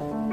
Bye.